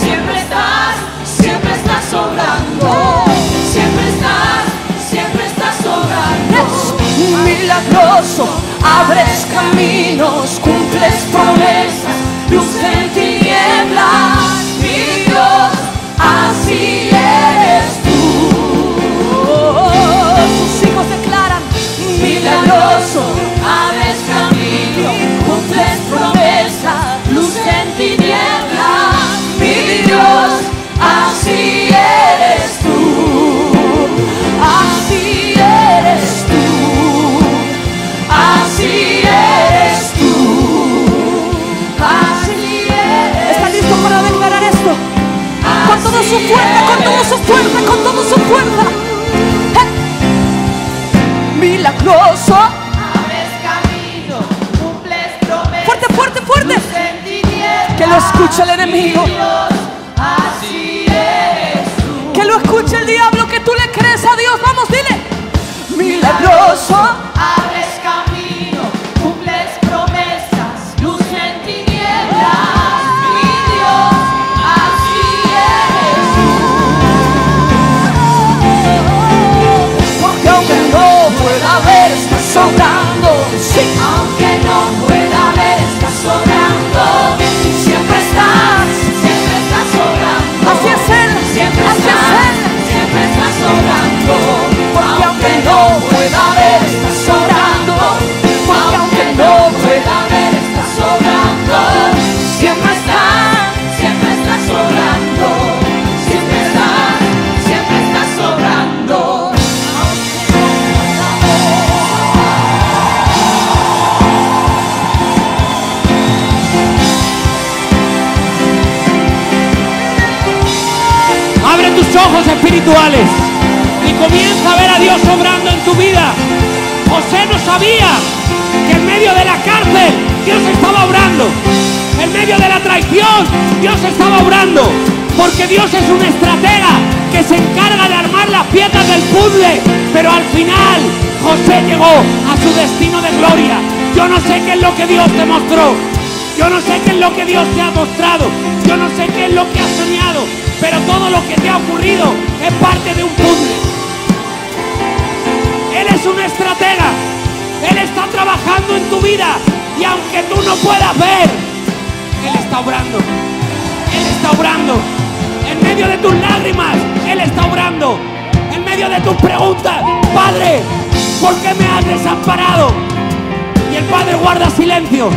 C: Siempre estás, siempre estás sobrando. Siempre estás, siempre estás sobrando.
B: Es milagroso, abres caminos, cumples promesas, luz en su fuerza, con toda su fuerza, con toda su fuerza. ¡Eh! Milagroso.
C: Abres camino, cumples promesas.
B: Fuerte, fuerte, fuerte. Que lo escuche el enemigo.
C: Así eres.
B: Que lo escuche el diablo, que tú le crees a Dios. Vamos, dile. Milagroso.
A: Preguntas, Padre, ¿por qué me has desamparado? Y el Padre guarda silencio.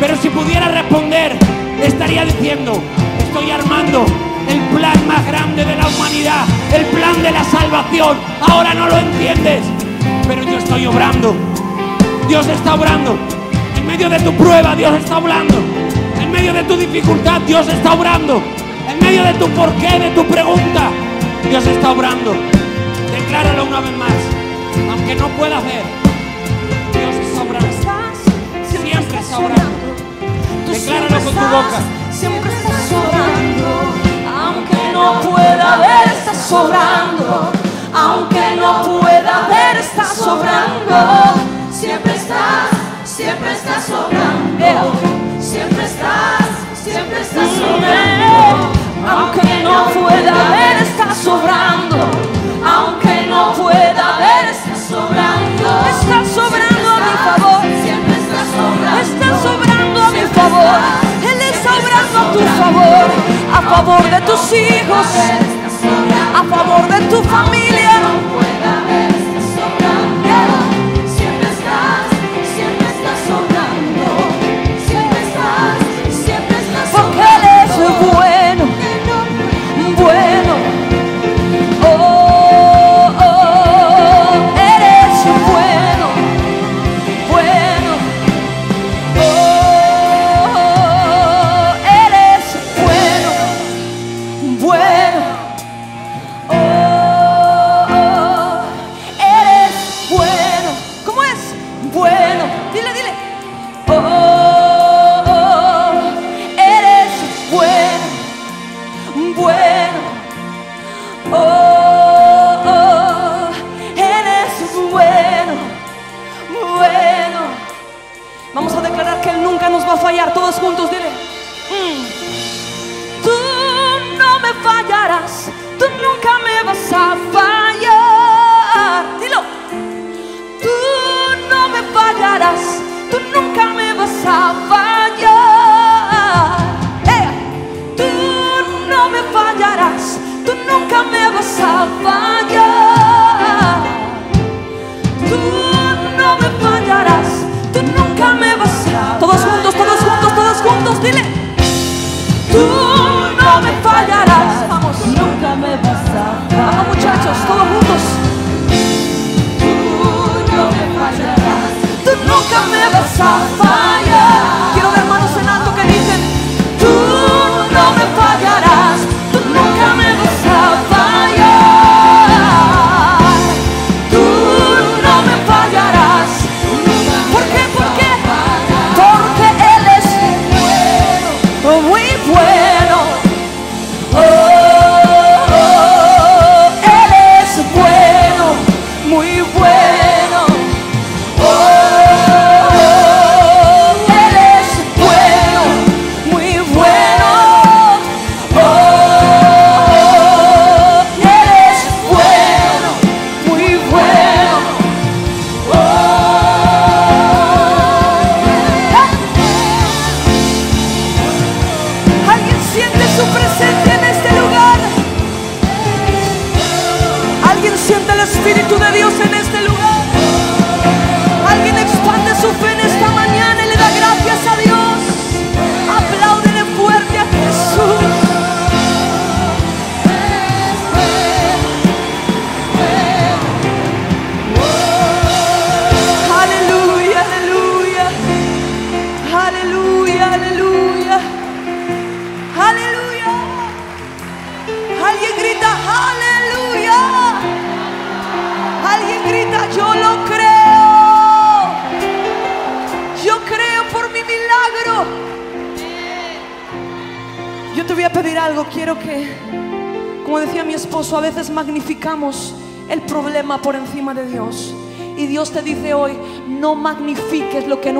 A: Pero si pudiera responder, estaría diciendo, estoy armando el plan más grande de la humanidad, el plan de la salvación. Ahora no lo entiendes, pero yo estoy obrando. Dios está obrando. En medio de tu prueba, Dios está obrando. En medio de tu dificultad, Dios está obrando. En medio de tu porqué, de tu pregunta, Dios está obrando. Decláralo una vez más. Aunque no puedas ver, Dios está obrando. Siempre está obrando. Decláralo con tu boca.
B: Siempre estás sobrando, aunque no pueda ver, estás sobrando, aunque no pueda ver, estás sobrando.
C: Siempre estás, siempre estás sobrando. Siempre estás, siempre estás sobrando.
B: Aunque no pueda ver, estás sobrando, aunque no pueda ver, estás sobrando, estás sobrando a mi favor.
C: Siempre estás sobrando.
B: Está sobrando a mi favor, Él está obrando a tu favor, a favor de tus hijos, a favor de tu familia. Tú no me fallarás. Vamos,
C: Nunca me vas a
B: vamos muchachos, todos juntos.
C: Tú no me fallarás.
B: Tú nunca me vas a fallar.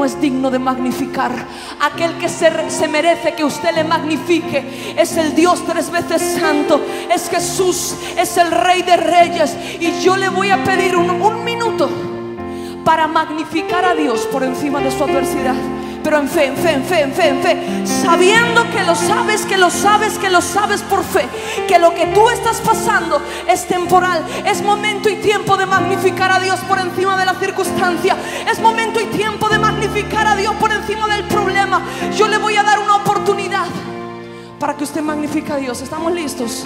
B: Es digno de magnificar. Aquel que se, se merece que usted le magnifique es el Dios tres veces santo, es Jesús, es el Rey de Reyes. Y yo le voy a pedir un, un minuto para magnificar a Dios por encima de su adversidad. Pero en fe, en fe, en fe, en fe, en fe. Sabiendo que lo sabes, que lo sabes, que lo sabes por fe. Que lo que tú estás pasando es temporal. Es momento y tiempo de magnificar a Dios por encima de la circunstancia. Es momento y tiempo de magnificar a Dios por encima del problema. Yo le voy a dar una oportunidad para que usted magnifique a Dios. ¿Estamos listos?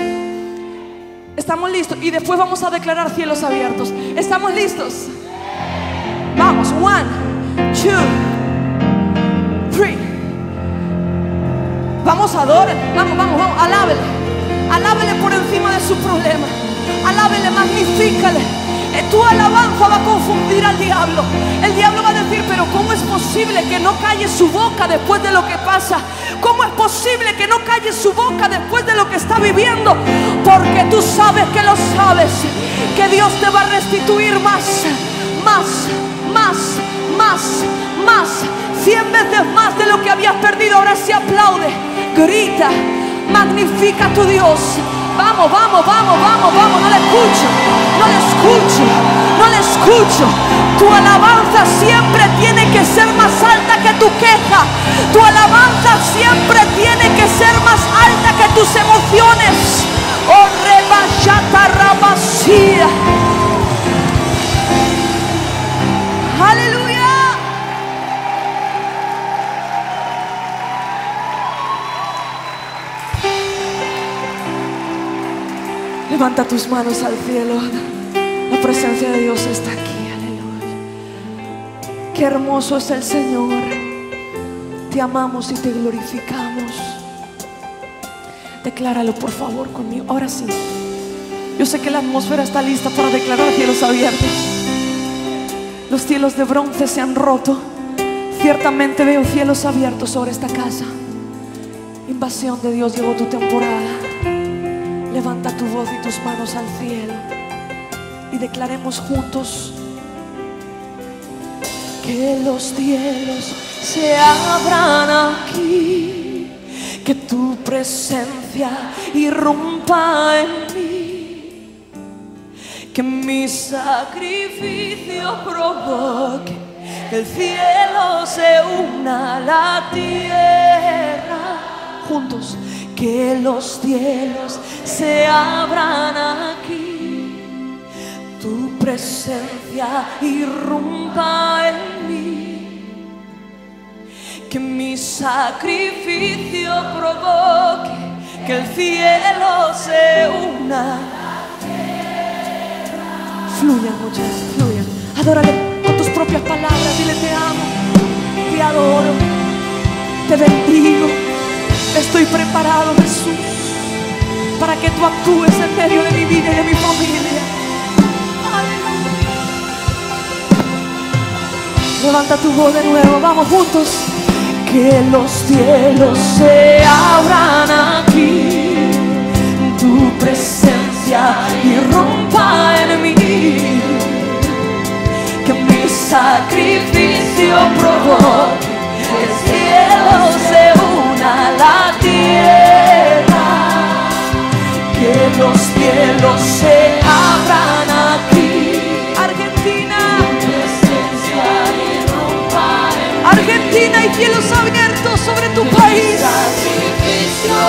B: Estamos listos. Y después vamos a declarar cielos abiertos. ¿Estamos listos? Vamos, one, two, Vamos a adorar, vamos, vamos, vamos, alábele. Alábele por encima de su problema. Alábele, magnifícale. Eh, Tu alabanza va a confundir al diablo. El diablo va a decir, pero ¿cómo es posible que no calle su boca después de lo que pasa? ¿Cómo es posible que no calle su boca después de lo que está viviendo? Porque tú sabes que lo sabes, que Dios te va a restituir más, más, más, más, más, cien veces más de lo que habías perdido. Ahora sí aplaude, grita, magnifica a tu Dios. Vamos, vamos, vamos, vamos, vamos, no le escucho, no le escucho, no le escucho. Tu alabanza siempre tiene que ser más alta que tu queja. Tu alabanza siempre tiene que ser más alta que tus emociones. Oh, rebashata rabasía. Levanta tus manos al cielo. La presencia de Dios está aquí. Aleluya. Qué hermoso es el Señor. Te amamos y te glorificamos. Decláralo por favor conmigo. Ahora sí. Yo sé que la atmósfera está lista para declarar cielos abiertos. Los cielos de bronce se han roto. Ciertamente veo cielos abiertos sobre esta casa. Invasión de Dios llegó tu temporada. Levanta tu voz y tus manos al cielo y declaremos juntos que los cielos se abran aquí, que tu presencia irrumpa en mí, que mi sacrificio provoque que el cielo se una a la tierra, juntos, que los cielos se abran aquí tu presencia irrumpa en mí, que mi sacrificio provoque que el cielo se una. Fluyan muchachos, fluyan. Adórale con tus propias palabras, dile te amo, te adoro, te bendigo. Estoy preparado, Jesús, para que tú actúes en medio de mi vida y de mi familia. Levanta tu voz de nuevo, vamos juntos. Que los cielos se abran aquí, tu presencia irrumpa en mí, que mi sacrificio provoque que el cielo se una la tierra que los cielos se abran aquí. Argentina, Argentina y cielos abiertos sobre tu país.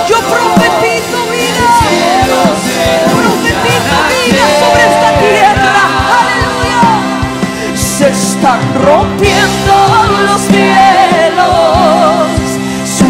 B: Yo profetizo vida, profetizo vida sobre esta tierra. Aleluya. Se están rompiendo los cielos, su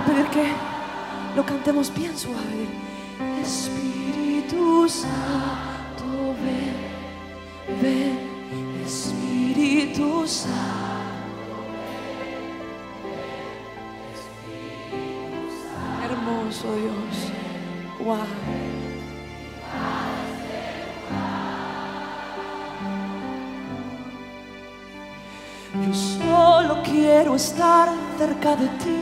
B: a pedir que lo cantemos bien suave. Espíritu Santo, ven, ven, Espíritu Santo. Hermoso Dios. Wow. Yo solo quiero estar cerca de ti,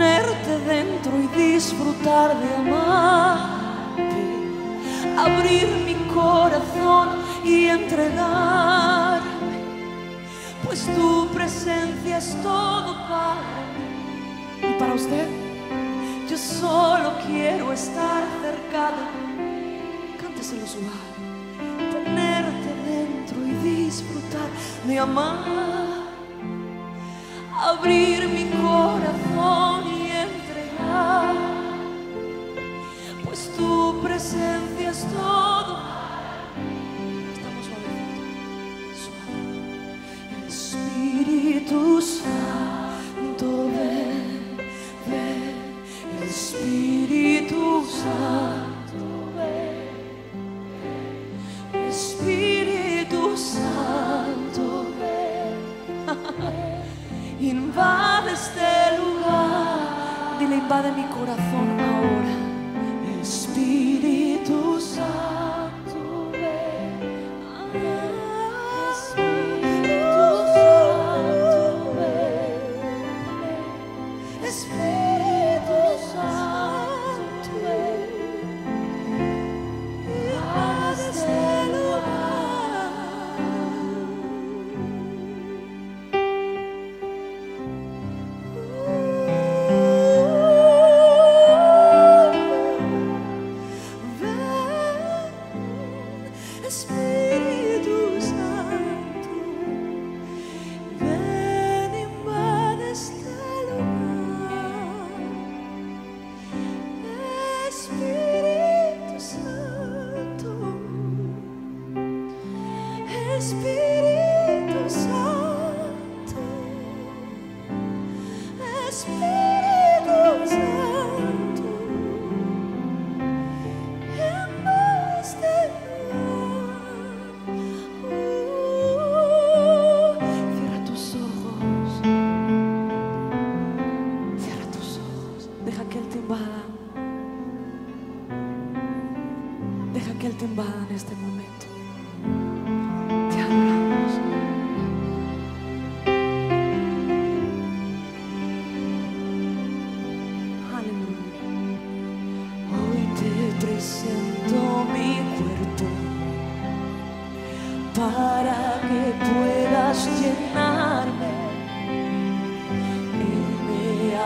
B: tenerte dentro y disfrutar de amarte, abrir mi corazón y entregarme, pues tu presencia es todo para mí. ¿Y para usted? Yo solo quiero estar cerca de ti. Cánteselo suave tenerte dentro y disfrutar de amar, abrir mi corazón presencia es todo. Estamos suavecitos, suave. Espíritu Santo,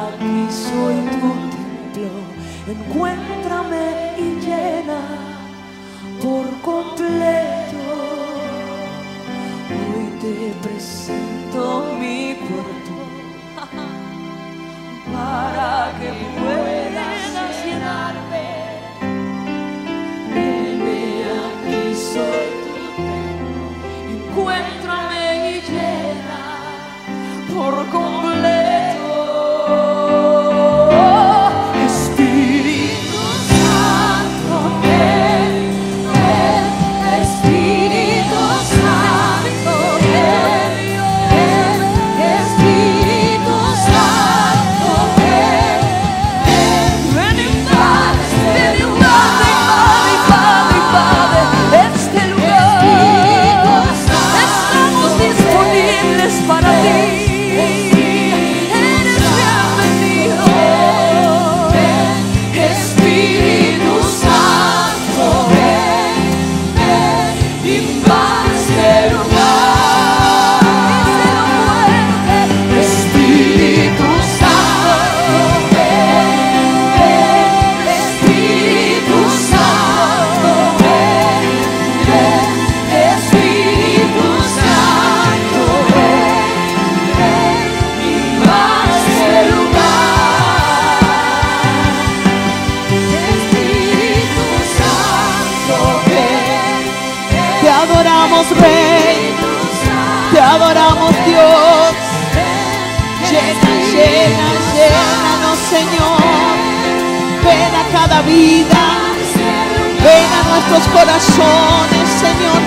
B: aquí, soy tu templo. Encuéntrame y llena por completo. Hoy te presento mi cuerpo para que puedas
C: vida, ven a nuestros corazones, Señor,